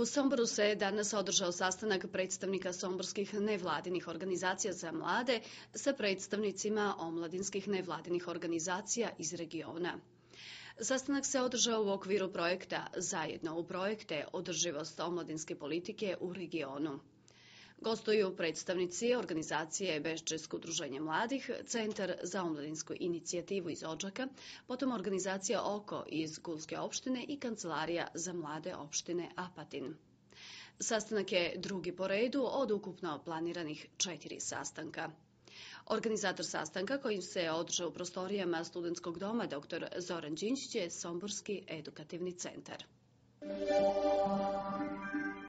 U Somboru se danas održao sastanak predstavnika somborskih nevladinih organizacija za mlade sa predstavnicima omladinskih nevladinih organizacija iz regiona. Sastanak se održao u okviru projekta Zajedno u projekte održivost omladinske politike u regionu. Gostuju predstavnici organizacije Beščesko udruženje mladih, Centar za omladinsku inicijativu iz Odžaka, potom organizacija OKO iz Gulske opštine i Kancelarija za mlade opštine Apatin. Sastanak je drugi po redu od ukupno planiranih četiri sastanka. Organizator sastanka kojim se održao u prostorijama studentskog doma dr. Zoran Đinčić je Somborski edukativni centar.